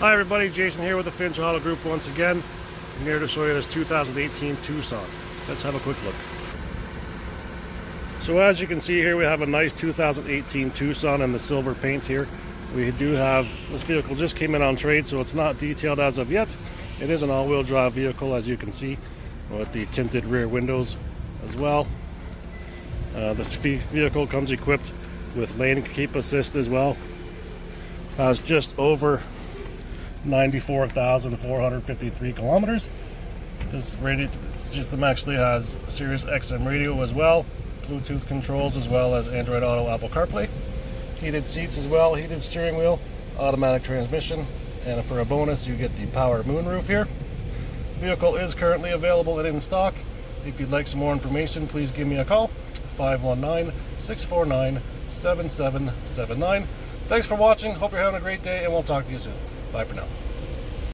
Hi everybody, Jason here with the Finch Auto Group once again. I'm here to show you this 2018 Tucson. Let's have a quick look. So as you can see here, we have a nice 2018 Tucson in the silver paint here. We do have, this vehicle just came in on trade, so it's not detailed as of yet. It is an all-wheel drive vehicle, as you can see, with the tinted rear windows as well. Uh, this vehicle comes equipped with lane keep assist as well. Has just over 94,453 kilometers. This radio system actually has Sirius XM radio as well, Bluetooth controls as well as Android Auto, Apple CarPlay. Heated seats as well, heated steering wheel, automatic transmission, and for a bonus you get the power moonroof here. Vehicle is currently available and in stock. If you'd like some more information, please give me a call, 519-649-7779. Thanks for watching, hope you're having a great day, and we'll talk to you soon. Bye for now.